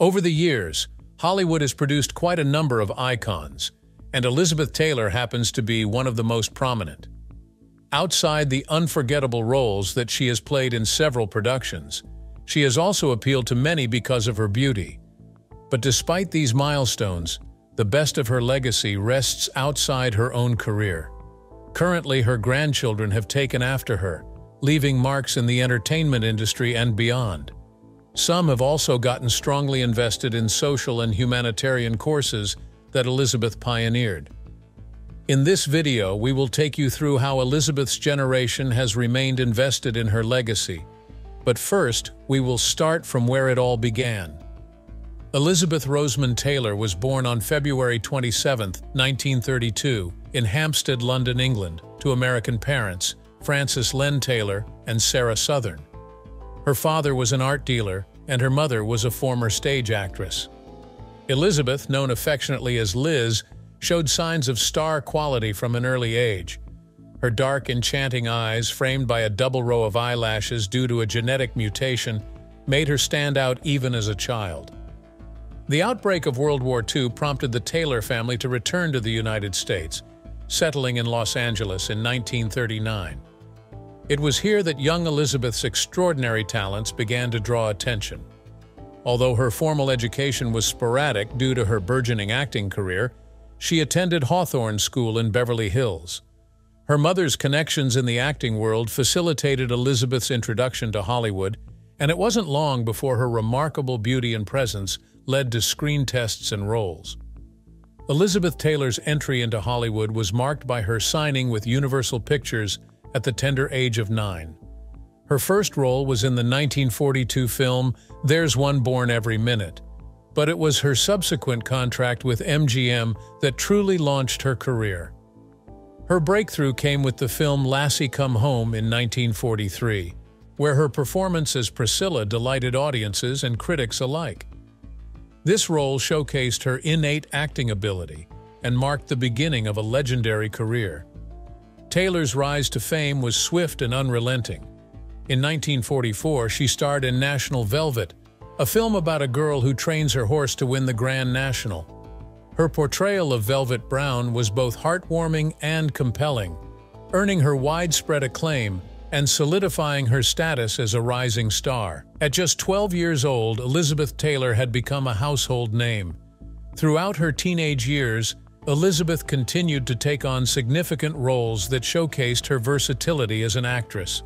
Over the years, Hollywood has produced quite a number of icons, and Elizabeth Taylor happens to be one of the most prominent. Outside the unforgettable roles that she has played in several productions, she has also appealed to many because of her beauty. But despite these milestones, the best of her legacy rests outside her own career. Currently, her grandchildren have taken after her, leaving marks in the entertainment industry and beyond. Some have also gotten strongly invested in social and humanitarian courses that Elizabeth pioneered. In this video, we will take you through how Elizabeth's generation has remained invested in her legacy. But first, we will start from where it all began. Elizabeth Rosamond Taylor was born on February 27, 1932, in Hampstead, London, England, to American parents, Francis Lenn Taylor and Sara Sothern. Her father was an art dealer, and her mother was a former stage actress. Elizabeth, known affectionately as Liz, showed signs of star quality from an early age. Her dark, enchanting eyes, framed by a double row of eyelashes due to a genetic mutation, made her stand out even as a child. The outbreak of World War II prompted the Taylor family to return to the United States, settling in Los Angeles in 1939. It was here that young Elizabeth's extraordinary talents began to draw attention. Although her formal education was sporadic due to her burgeoning acting career, she attended Hawthorne School in Beverly Hills. Her mother's connections in the acting world facilitated Elizabeth's introduction to Hollywood, and it wasn't long before her remarkable beauty and presence led to screen tests and roles. Elizabeth Taylor's entry into Hollywood was marked by her signing with Universal Pictures at the tender age of nine. Her first role was in the 1942 film There's One Born Every Minute, but it was her subsequent contract with MGM that truly launched her career. Her breakthrough came with the film Lassie Come Home in 1943, where her performance as Priscilla delighted audiences and critics alike. This role showcased her innate acting ability and marked the beginning of a legendary career. Taylor's rise to fame was swift and unrelenting. In 1944, she starred in National Velvet, a film about a girl who trains her horse to win the Grand National. Her portrayal of Velvet Brown was both heartwarming and compelling, earning her widespread acclaim and solidifying her status as a rising star. At just 12 years old, Elizabeth Taylor had become a household name. Throughout her teenage years, Elizabeth continued to take on significant roles that showcased her versatility as an actress.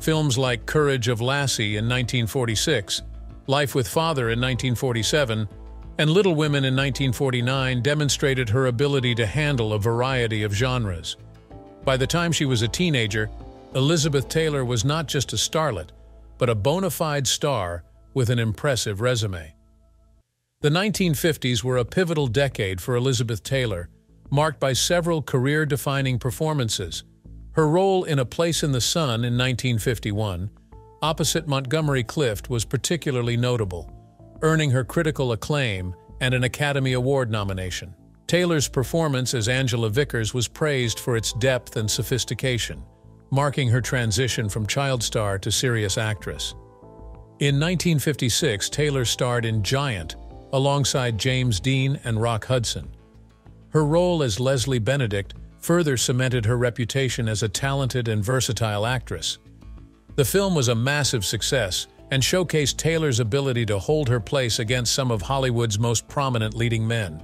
Films like Courage of Lassie in 1946, Life with Father in 1947, and Little Women in 1949 demonstrated her ability to handle a variety of genres. By the time she was a teenager, Elizabeth Taylor was not just a starlet, but a bona fide star with an impressive resume. The 1950s were a pivotal decade for Elizabeth Taylor, marked by several career-defining performances. Her role in A Place in the Sun in 1951, opposite Montgomery Clift, was particularly notable, earning her critical acclaim and an Academy Award nomination. Taylor's performance as Angela Vickers was praised for its depth and sophistication, marking her transition from child star to serious actress. In 1956, Taylor starred in Giant, alongside James Dean and Rock Hudson. Her role as Leslie Benedict further cemented her reputation as a talented and versatile actress. The film was a massive success and showcased Taylor's ability to hold her place against some of Hollywood's most prominent leading men.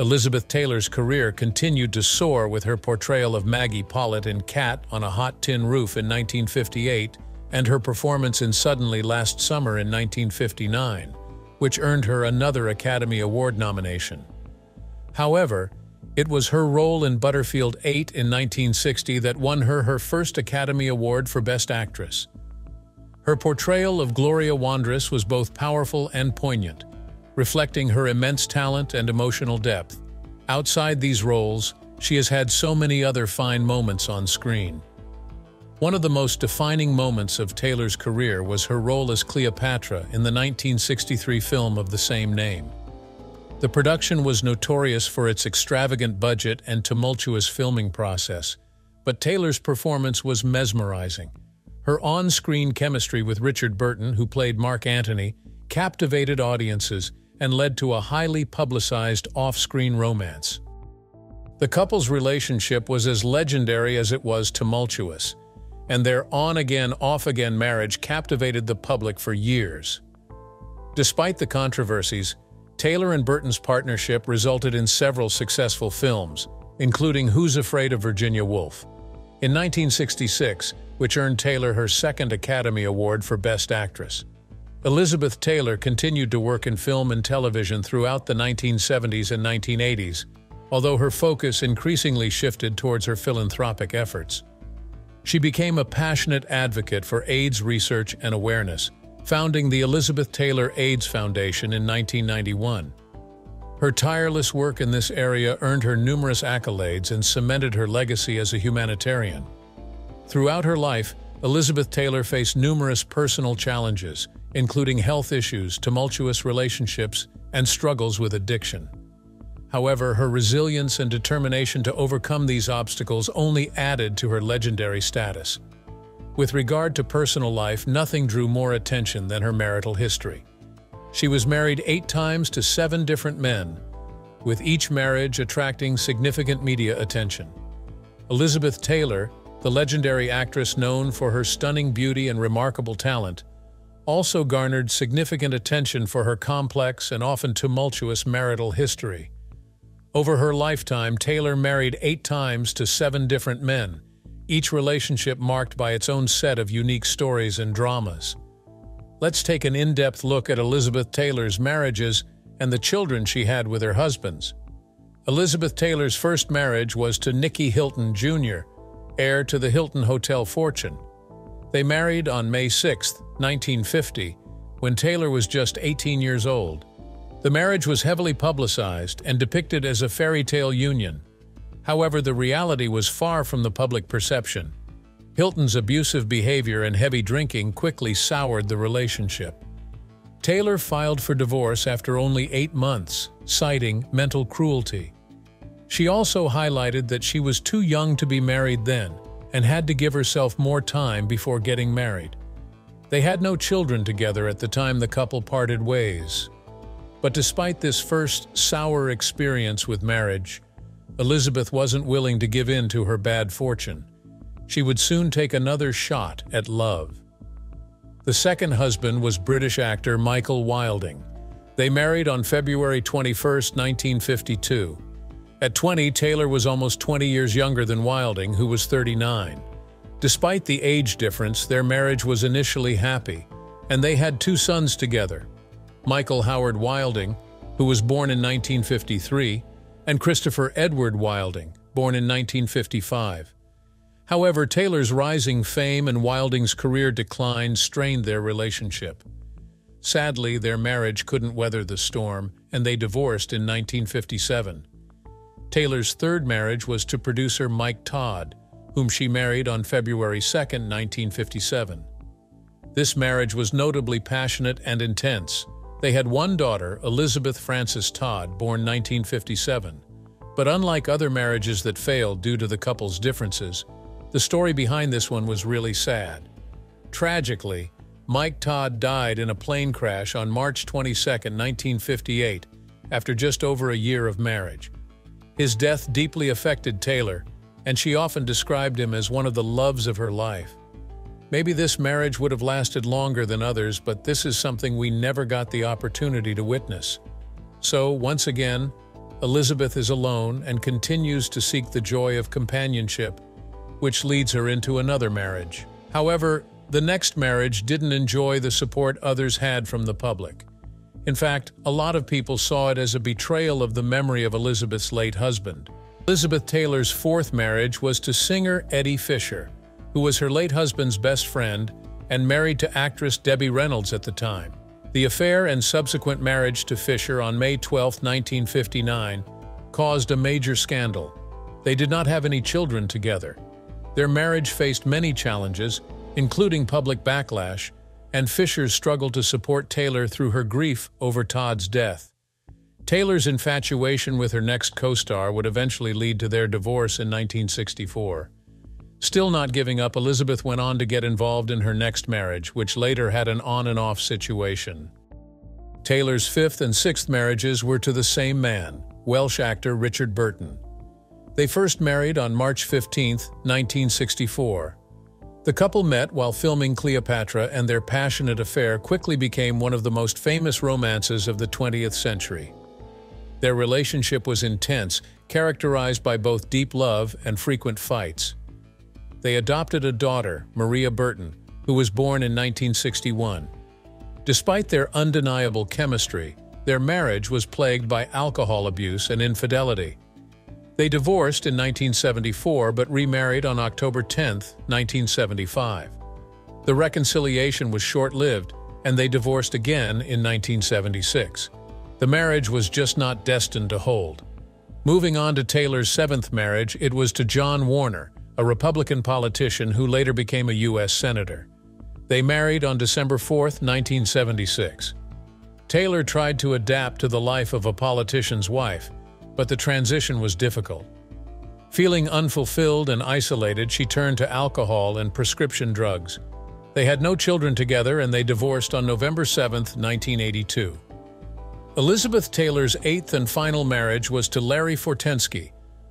Elizabeth Taylor's career continued to soar with her portrayal of Maggie Pollitt in Cat on a Hot Tin Roof in 1958 and her performance in Suddenly Last Summer in 1959 which earned her another Academy Award nomination. However, it was her role in Butterfield 8 in 1960 that won her her first Academy Award for Best Actress. Her portrayal of Gloria Wandrous was both powerful and poignant, reflecting her immense talent and emotional depth. Outside these roles, she has had so many other fine moments on screen. One of the most defining moments of Taylor's career was her role as Cleopatra in the 1963 film of the same name. The production was notorious for its extravagant budget and tumultuous filming process, but Taylor's performance was mesmerizing. Her on-screen chemistry with Richard Burton, who played Mark Antony, captivated audiences and led to a highly publicized off-screen romance. The couple's relationship was as legendary as it was tumultuous, and their on-again, off-again marriage captivated the public for years. Despite the controversies, Taylor and Burton's partnership resulted in several successful films, including Who's Afraid of Virginia Woolf? In 1966, which earned Taylor her second Academy Award for Best Actress. Elizabeth Taylor continued to work in film and television throughout the 1970s and 1980s, although her focus increasingly shifted towards her philanthropic efforts. She became a passionate advocate for AIDS research and awareness, founding the Elizabeth Taylor AIDS Foundation in 1991. Her tireless work in this area earned her numerous accolades and cemented her legacy as a humanitarian. Throughout her life, Elizabeth Taylor faced numerous personal challenges, including health issues, tumultuous relationships, and struggles with addiction. However, her resilience and determination to overcome these obstacles only added to her legendary status. With regard to personal life, nothing drew more attention than her marital history. She was married eight times to seven different men, with each marriage attracting significant media attention. Elizabeth Taylor, the legendary actress known for her stunning beauty and remarkable talent, also garnered significant attention for her complex and often tumultuous marital history. Over her lifetime, Taylor married eight times to seven different men, each relationship marked by its own set of unique stories and dramas. Let's take an in-depth look at Elizabeth Taylor's marriages and the children she had with her husbands. Elizabeth Taylor's first marriage was to Nicky Hilton Jr., heir to the Hilton Hotel fortune. They married on May 6, 1950, when Taylor was just 18 years old. The marriage was heavily publicized and depicted as a fairy tale union. However, the reality was far from the public perception. Hilton's abusive behavior and heavy drinking quickly soured the relationship. Taylor filed for divorce after only eight months, citing mental cruelty. She also highlighted that she was too young to be married then and had to give herself more time before getting married. They had no children together at the time the couple parted ways, but despite this first sour experience with marriage, Elizabeth wasn't willing to give in to her bad fortune. She would soon take another shot at love. The second husband was British actor Michael Wilding. They married on February 21, 1952. At 20, Taylor was almost 20 years younger than Wilding, who was 39. Despite the age difference, their marriage was initially happy, and they had two sons together, Michael Howard Wilding, who was born in 1953, and Christopher Edward Wilding, born in 1955. However, Taylor's rising fame and Wilding's career decline strained their relationship. Sadly, their marriage couldn't weather the storm, and they divorced in 1957. Taylor's third marriage was to producer Mike Todd, whom she married on February 2, 1957. This marriage was notably passionate and intense, they had one daughter, Elizabeth Frances Todd, born 1957. But unlike other marriages that failed due to the couple's differences, the story behind this one was really sad. Tragically, Mike Todd died in a plane crash on March 22, 1958, after just over a year of marriage. His death deeply affected Taylor, and she often described him as one of the loves of her life. Maybe this marriage would have lasted longer than others, but this is something we never got the opportunity to witness. So, once again, Elizabeth is alone and continues to seek the joy of companionship, which leads her into another marriage. However, the next marriage didn't enjoy the support others had from the public. In fact, a lot of people saw it as a betrayal of the memory of Elizabeth's late husband. Elizabeth Taylor's fourth marriage was to singer Eddie Fisher, who was her late husband's best friend and married to actress Debbie Reynolds at the time. The affair and subsequent marriage to Fisher on May 12, 1959, caused a major scandal. They did not have any children together. Their marriage faced many challenges, including public backlash, and Fisher struggled to support Taylor through her grief over Todd's death. Taylor's infatuation with her next co-star would eventually lead to their divorce in 1964. Still not giving up, Elizabeth went on to get involved in her next marriage, which later had an on-and-off situation. Taylor's fifth and sixth marriages were to the same man, Welsh actor Richard Burton. They first married on March 15, 1964. The couple met while filming Cleopatra and their passionate affair quickly became one of the most famous romances of the 20th century. Their relationship was intense, characterized by both deep love and frequent fights. They adopted a daughter, Maria Burton, who was born in 1961. Despite their undeniable chemistry, their marriage was plagued by alcohol abuse and infidelity. They divorced in 1974 but remarried on October 10, 1975. The reconciliation was short-lived, and they divorced again in 1976. The marriage was just not destined to hold. Moving on to Taylor's seventh marriage, it was to John Warner, a Republican politician who later became a U.S. Senator. They married on December 4, 1976. Taylor tried to adapt to the life of a politician's wife, but the transition was difficult. Feeling unfulfilled and isolated, she turned to alcohol and prescription drugs. They had no children together and they divorced on November 7, 1982. Elizabeth Taylor's eighth and final marriage was to Larry Fortensky,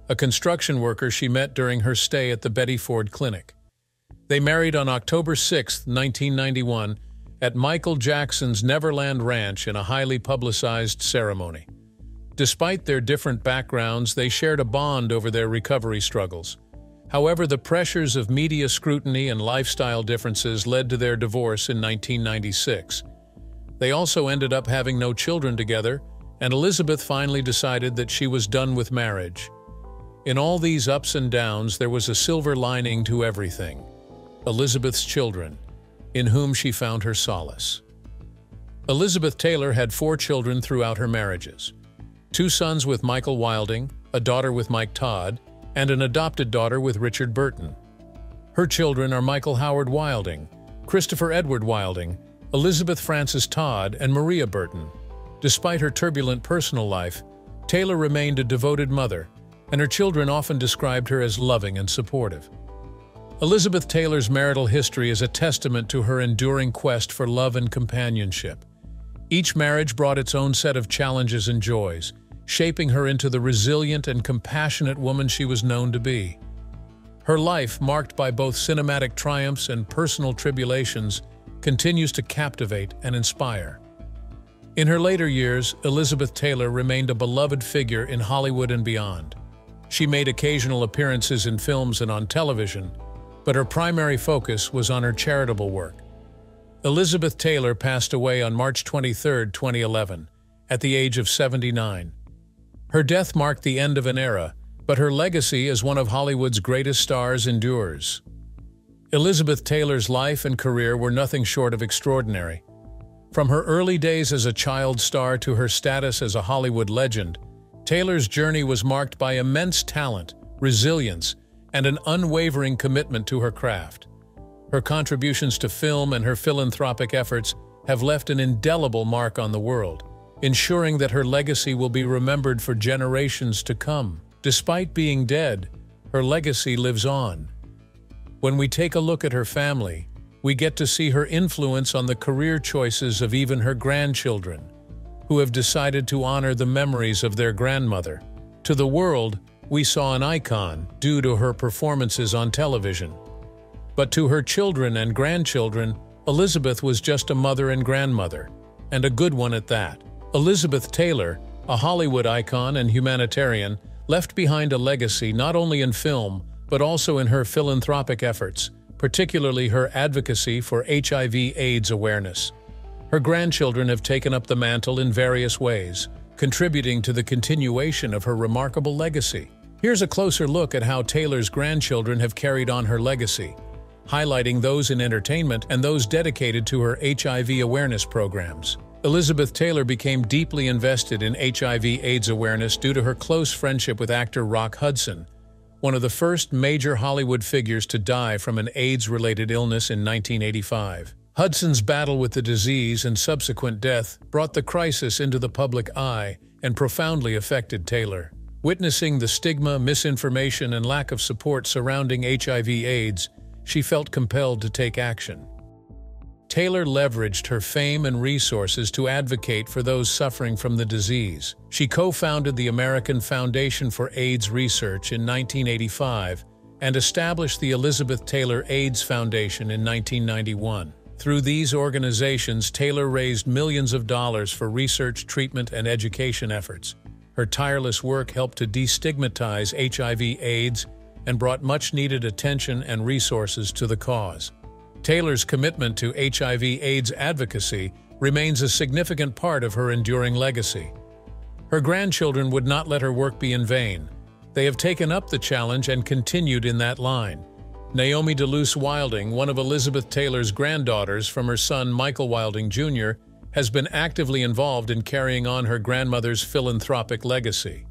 a construction worker she met during her stay at the Betty Ford Clinic. They married on October 6, 1991, at Michael Jackson's Neverland Ranch in a highly publicized ceremony. Despite their different backgrounds, they shared a bond over their recovery struggles. However, the pressures of media scrutiny and lifestyle differences led to their divorce in 1996. They also ended up having no children together, and Elizabeth finally decided that she was done with marriage. In all these ups and downs, there was a silver lining to everything. Elizabeth's children, in whom she found her solace. Elizabeth Taylor had four children throughout her marriages. Two sons with Michael Wilding, a daughter with Mike Todd, and an adopted daughter with Richard Burton. Her children are Michael Howard Wilding, Christopher Edward Wilding, Elizabeth Frances Todd, and Maria Burton. Despite her turbulent personal life, Taylor remained a devoted mother, and her children often described her as loving and supportive. Elizabeth Taylor's marital history is a testament to her enduring quest for love and companionship. Each marriage brought its own set of challenges and joys, shaping her into the resilient and compassionate woman she was known to be. Her life, marked by both cinematic triumphs and personal tribulations, continues to captivate and inspire. In her later years, Elizabeth Taylor remained a beloved figure in Hollywood and beyond. She made occasional appearances in films and on television, but her primary focus was on her charitable work. Elizabeth Taylor passed away on March 23, 2011, at the age of 79. Her death marked the end of an era, but her legacy as one of Hollywood's greatest stars endures. Elizabeth Taylor's life and career were nothing short of extraordinary. From her early days as a child star to her status as a Hollywood legend, Taylor's journey was marked by immense talent, resilience, and an unwavering commitment to her craft. Her contributions to film and her philanthropic efforts have left an indelible mark on the world, ensuring that her legacy will be remembered for generations to come. Despite being dead, her legacy lives on. When we take a look at her family, we get to see her influence on the career choices of even her grandchildren, who have decided to honor the memories of their grandmother. To the world, we saw an icon due to her performances on television. But to her children and grandchildren, Elizabeth was just a mother and grandmother, and a good one at that. Elizabeth Taylor, a Hollywood icon and humanitarian, left behind a legacy not only in film, but also in her philanthropic efforts, particularly her advocacy for HIV-AIDS awareness. Her grandchildren have taken up the mantle in various ways, contributing to the continuation of her remarkable legacy. Here's a closer look at how Taylor's grandchildren have carried on her legacy, highlighting those in entertainment and those dedicated to her HIV awareness programs. Elizabeth Taylor became deeply invested in HIV-AIDS awareness due to her close friendship with actor Rock Hudson, one of the first major Hollywood figures to die from an AIDS-related illness in 1985. Hudson's battle with the disease and subsequent death brought the crisis into the public eye and profoundly affected Taylor. Witnessing the stigma, misinformation, and lack of support surrounding HIV-AIDS, she felt compelled to take action. Taylor leveraged her fame and resources to advocate for those suffering from the disease. She co-founded the American Foundation for AIDS Research in 1985 and established the Elizabeth Taylor AIDS Foundation in 1991. Through these organizations, Taylor raised millions of dollars for research, treatment, and education efforts. Her tireless work helped to destigmatize HIV-AIDS and brought much-needed attention and resources to the cause. Taylor's commitment to HIV-AIDS advocacy remains a significant part of her enduring legacy. Her grandchildren would not let her work be in vain. They have taken up the challenge and continued in that line. Naomi DeLuce Wilding, one of Elizabeth Taylor's granddaughters from her son Michael Wilding Jr., has been actively involved in carrying on her grandmother's philanthropic legacy.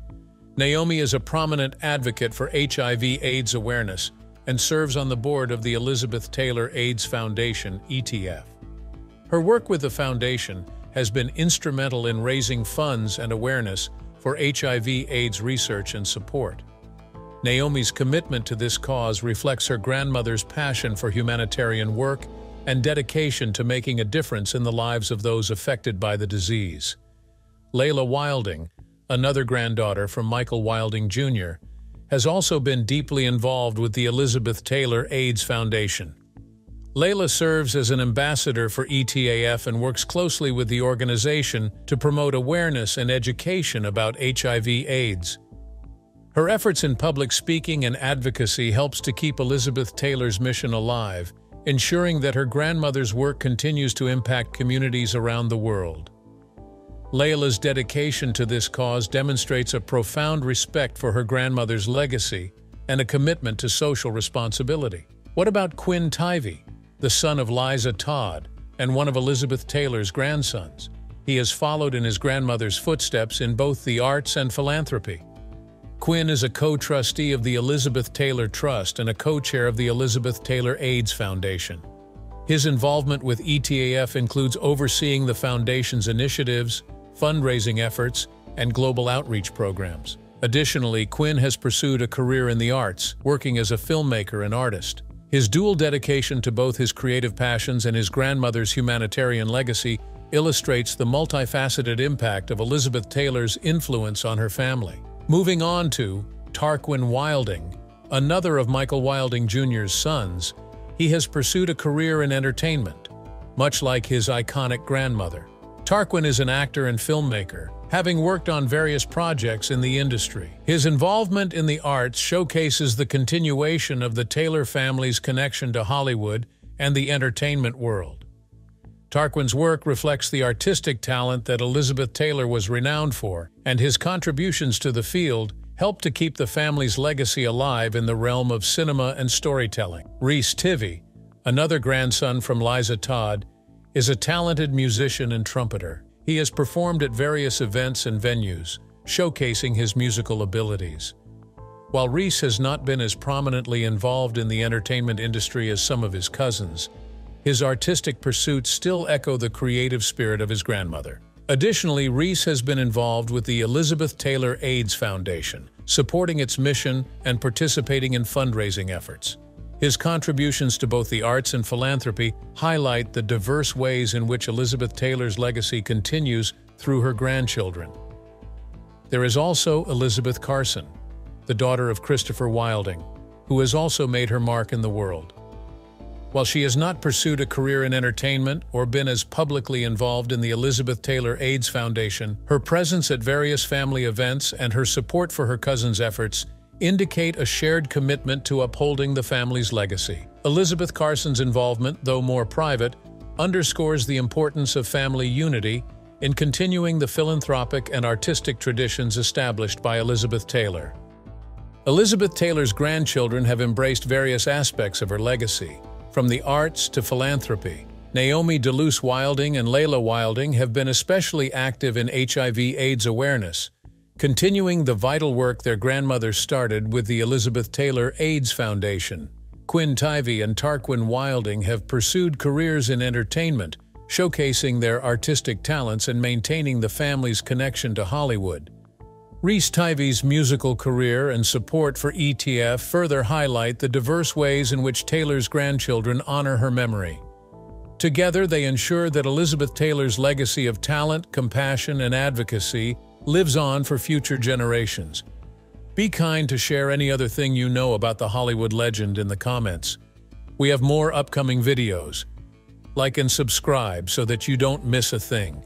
Naomi is a prominent advocate for HIV-AIDS awareness and serves on the board of the Elizabeth Taylor AIDS Foundation, ETF. Her work with the foundation has been instrumental in raising funds and awareness for HIV-AIDS research and support. Naomi's commitment to this cause reflects her grandmother's passion for humanitarian work and dedication to making a difference in the lives of those affected by the disease. Leyla Wilding, another granddaughter from Michael Wilding Jr., has also been deeply involved with the Elizabeth Taylor AIDS Foundation. Leyla serves as an ambassador for ETAF and works closely with the organization to promote awareness and education about HIV-AIDS. Her efforts in public speaking and advocacy helps to keep Elizabeth Taylor's mission alive, ensuring that her grandmother's work continues to impact communities around the world. Leyla's dedication to this cause demonstrates a profound respect for her grandmother's legacy and a commitment to social responsibility. What about Quinn Tivey, the son of Liza Todd and one of Elizabeth Taylor's grandsons? He has followed in his grandmother's footsteps in both the arts and philanthropy. Quinn is a co-trustee of the Elizabeth Taylor Trust and a co-chair of the Elizabeth Taylor AIDS Foundation. His involvement with ETAF includes overseeing the foundation's initiatives, fundraising efforts, and global outreach programs. Additionally, Quinn has pursued a career in the arts, working as a filmmaker and artist. His dual dedication to both his creative passions and his grandmother's humanitarian legacy illustrates the multifaceted impact of Elizabeth Taylor's influence on her family. Moving on to Tarquin Wilding, another of Michael Wilding Jr.'s sons, he has pursued a career in entertainment, much like his iconic grandmother. Tarquin is an actor and filmmaker, having worked on various projects in the industry. His involvement in the arts showcases the continuation of the Taylor family's connection to Hollywood and the entertainment world. Tarquin's work reflects the artistic talent that Elizabeth Taylor was renowned for, and his contributions to the field helped to keep the family's legacy alive in the realm of cinema and storytelling. Rhys Tivey, another grandson from Liza Todd, is a talented musician and trumpeter. He has performed at various events and venues, showcasing his musical abilities. While Rhys has not been as prominently involved in the entertainment industry as some of his cousins, his artistic pursuits still echo the creative spirit of his grandmother. Additionally, Rhys has been involved with the Elizabeth Taylor AIDS Foundation, supporting its mission and participating in fundraising efforts. His contributions to both the arts and philanthropy highlight the diverse ways in which Elizabeth Taylor's legacy continues through her grandchildren. There is also Elizabeth Carson, the daughter of Christopher Wilding, who has also made her mark in the world. While she has not pursued a career in entertainment or been as publicly involved in the Elizabeth Taylor AIDS Foundation, her presence at various family events and her support for her cousin's efforts indicate a shared commitment to upholding the family's legacy. Elizabeth Carson's involvement, though more private, underscores the importance of family unity in continuing the philanthropic and artistic traditions established by Elizabeth Taylor. Elizabeth Taylor's grandchildren have embraced various aspects of her legacy, from the arts to philanthropy, Naomi DeLuce Wilding and Leyla Wilding have been especially active in HIV-AIDS awareness, continuing the vital work their grandmother started with the Elizabeth Taylor AIDS Foundation. Quinn Tivey and Tarquin Wilding have pursued careers in entertainment, showcasing their artistic talents and maintaining the family's connection to Hollywood. Rhys Tivey's musical career and support for ETF further highlight the diverse ways in which Taylor's grandchildren honor her memory. Together, they ensure that Elizabeth Taylor's legacy of talent, compassion, and advocacy lives on for future generations. Be kind to share any other thing you know about the Hollywood legend in the comments. We have more upcoming videos. Like and subscribe so that you don't miss a thing.